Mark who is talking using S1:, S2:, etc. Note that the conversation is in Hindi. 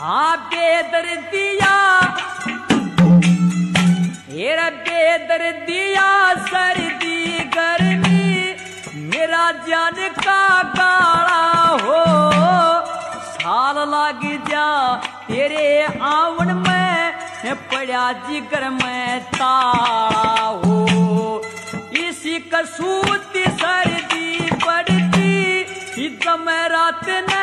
S1: हाँ बेदर्दिया हेरा बेदर्दिया सर्दी, गर्मी, मेरा जान का काला हो, साल लग जा, तेरे आवन में पड़ा जिगर में ताला हो। इसी कसूती सर्दी पड़ती दम रात ने